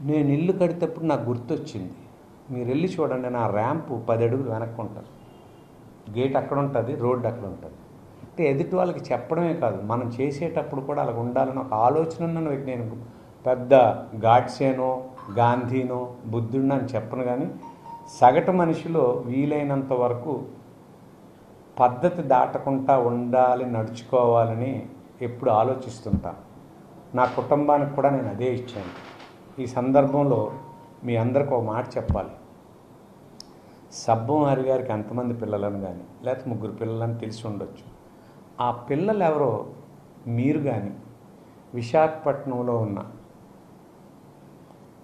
నేను ఇల్లు కడితేప్పుడు నాకు గుర్తొచ్చింది. మీరు వెళ్ళి చూడండి నా ర్యాంపు పది అడుగులు వెనక్కి ఉంటుంది. గేట్ అక్కడ ఉంటుంది రోడ్డు అక్కడ ఉంటుంది. అంటే ఎదుటి వాళ్ళకి చెప్పడమే కాదు మనం చేసేటప్పుడు కూడా అలా ఉండాలని ఒక ఆలోచన ఉన్న వ్యక్తి. నేను పెద్ద గాడ్సేనో గాంధీనో బుద్ధుడినో అని చెప్పను కానీ సగటు మనిషిలో వీలైనంత వరకు పద్ధతి దాటకుండా ఉండాలి నడుచుకోవాలని ఎప్పుడు ఆలోచిస్తుంటాను నా కుటుంబానికి కూడా నేను అదే ఇచ్చాను. ఈ సందర్భంలో మీ అందరికి ఒక మాట చెప్పాలి. సబ్బం హరి గారికి ఎంతమంది పిల్లలను కానీ లేకపోతే ముగ్గురు పిల్లలని తెలిసి ఉండొచ్చు. ఆ పిల్లలు ఎవరో మీరు కానీ విశాఖపట్నంలో ఉన్న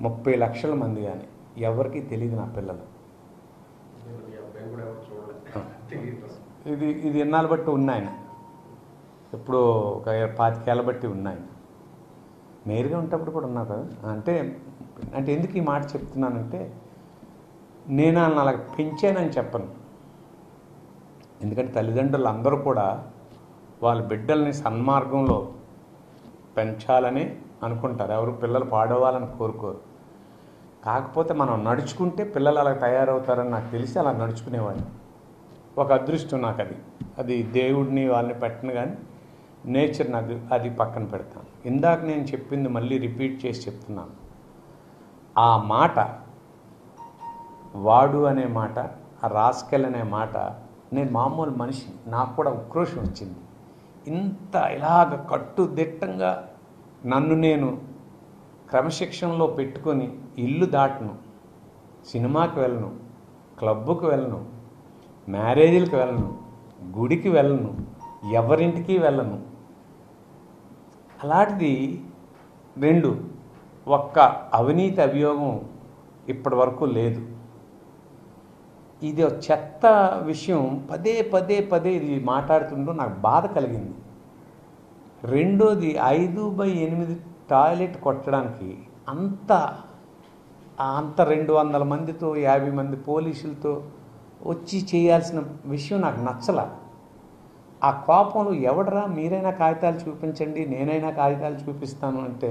ముప్పై లక్షల మంది కానీ ఎవరికీ తెలియదు నా పిల్లలు. ఇది ఇది ఎన్నాళ్ళు బట్టి ఉన్నాయన. ఇప్పుడు ఒక పాతికేళ్ళ బట్టి ఉన్నాయి నేరుగా ఉంటప్పుడు కూడా ఉన్నా కదా? అంటే అంటే ఎందుకు ఈ మాట చెప్తున్నానంటే నేను వాళ్ళని అలా పెంచానని చెప్పను. ఎందుకంటే తల్లిదండ్రులు అందరూ కూడా వాళ్ళ బిడ్డల్ని సన్మార్గంలో పెంచాలని అనుకుంటారు. ఎవరు పిల్లలు పాడవాలని కోరుకోరు. కాకపోతే మనం నడుచుకుంటే పిల్లలు అలా తయారవుతారని నాకు తెలిసి అలా నడుచుకునేవాడిని. ఒక అదృష్టం నాకు అది అది దేవుడిని వాళ్ళని పెట్టను కానీ నేచర్ నాకు అది పక్కన పెడతాను. ఇందాక నేను చెప్పింది మళ్ళీ రిపీట్ చేసి చెప్తున్నాను. ఆ మాట వాడు అనే మాట ఆ రాస్కెల్ అనే మాట నేను మామూలు మనిషి నాకు కూడా ఉక్రోషం వచ్చింది. ఇంత ఇలాగ కట్టుదిట్టంగా నన్ను నేను క్రమశిక్షణలో పెట్టుకొని ఇల్లు దాటను సినిమాకి వెళ్ళను క్లబ్బుకు వెళ్ళను మ్యారేజీలకు వెళ్ళను గుడికి వెళ్ళను ఎవరింటికి వెళ్ళను. అలాంటిది రెండు ఒక్క అవినీతి అభియోగం ఇప్పటి వరకు లేదు. ఇది ఒక చెత్త విషయం పదే పదే పదే ఇది మాట్లాడుతుంటూ నాకు బాధ కలిగింది. రెండోది ఐదు బై ఎనిమిది టాయిలెట్ కొట్టడానికి అంత అంత రెండు వందల మందితో యాభై మంది పోలీసులతో వచ్చి చేయాల్సిన విషయం నాకు నచ్చల. ఆ కోపంలో ఎవడరా మీరైనా కాగితాలు చూపించండి నేనైనా కాగితాలు చూపిస్తాను అంటే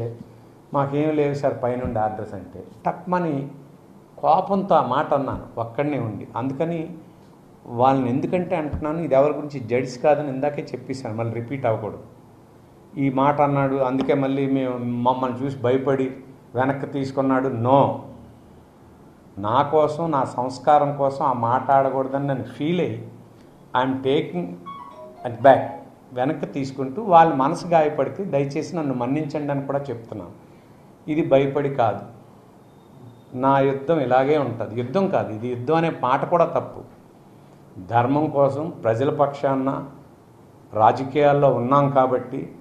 మాకేం లేవు సార్ పైనుండి ఆర్డర్స్ అంటే. టక్మని కోపంతో ఆ మాట అన్నాను ఒక్కడనే ఉండి. అందుకని వాళ్ళని ఎందుకంటే అంటున్నాను ఇది ఎవరి గురించి జడ్స్ కాదని ఇందాకే చెప్పేశాను మళ్ళీ రిపీట్ అవ్వకూడదు. ఈ మాట అన్నాడు అందుకే మళ్ళీ మేము మమ్మల్ని చూసి భయపడి వెనక్కి తీసుకున్నాడు నో. నా కోసం నా సంస్కారం కోసం ఆ మాట ఆడకూడదని నేను ఫీల్ అయ్యి ఐఎమ్ టేకింగ్ అట్ బ్యాక్ వెనక్కి తీసుకుంటూ వాళ్ళ మనసు గాయపడితే దయచేసి నన్ను మన్నించండి అని కూడా చెప్తున్నాను. ఇది భయపడి కాదు. నా యుద్ధం ఇలాగే ఉంటుంది. యుద్ధం కాదు. ఇది యుద్ధం అనే పాట కూడా తప్పు. ధర్మం కోసం ప్రజల పక్షాన రాజకీయాల్లో ఉన్నాం కాబట్టి